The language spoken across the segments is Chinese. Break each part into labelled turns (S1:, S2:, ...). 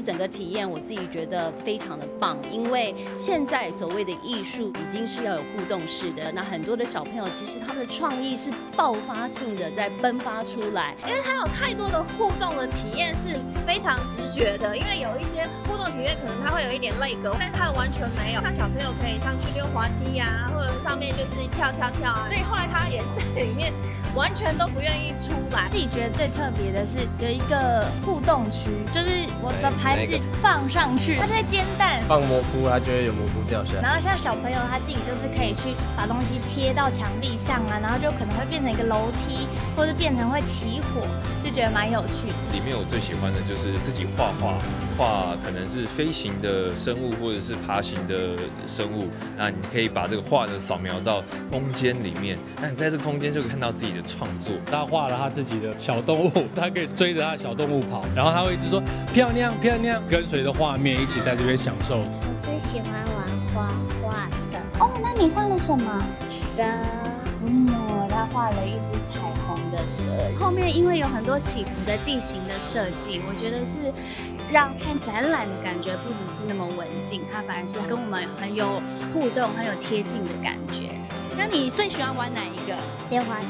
S1: 实整个体验我自己觉得非常的棒，因为现在所谓的艺术已经是要有互动式的，那很多的小朋友其实他们的创意是爆发性的在迸发出来，
S2: 因为他有太多的互动的体验是非常直觉的，因为有一些互动体验可能他会有一点累格，但它完全没有，像小朋友可以上去溜滑梯呀，或者上面就是跳跳跳啊，所以后来他也在里面完全都不愿意出来。
S3: 自己觉得最特别的是有一个互动区，就是我的牌子放上去，它就会煎蛋，
S4: 放蘑菇，它就会有蘑菇掉下来。
S3: 然后像小朋友他自己就是可以去把东西贴到墙壁上啊，然后就可能会变成一个楼梯，或者变成会起火，就觉得蛮有趣的。
S5: 里面我最喜欢的就是自己画画，画可能是飞行的生物或者是爬行的生物，那你可以把这个画呢扫描到空间里面，那你在这个空间就可以看到自己的创作。
S6: 他画了他自己的小动物，他可以追着他的小动物跑，然后他会一直说漂亮漂亮，跟随着画面一起在这边享受。
S7: 我最喜欢玩画画的
S8: 哦，那你画了什么？
S7: 蛇。
S8: 嗯，他画了一只彩虹的蛇。
S9: 后面因为有很多起伏的地形的设计，我觉得是让看展览的感觉不只是那么文静，它反而是跟我们很有互动、很有贴近的感觉。
S2: 那你最喜欢玩哪一个？
S7: 溜滑梯。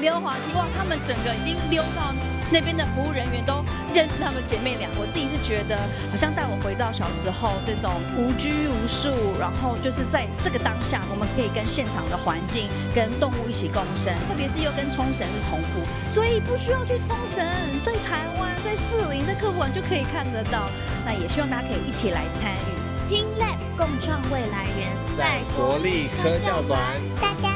S2: 溜滑梯哇，他们整个已经溜到那边的服务人员都认识她们姐妹俩。我自己是觉得好像带我回到小时候这种无拘无束，然后就是在这个当下，我们可以跟现场的环境、跟动物一起共生，特别是又跟冲绳是同步，所以不需要去冲绳，在台湾、在士林、在科博馆就可以看得到。那也希望大家可以一起来参与
S9: Team Lab 共创未来园，
S4: 在国立科教馆，
S7: 大家。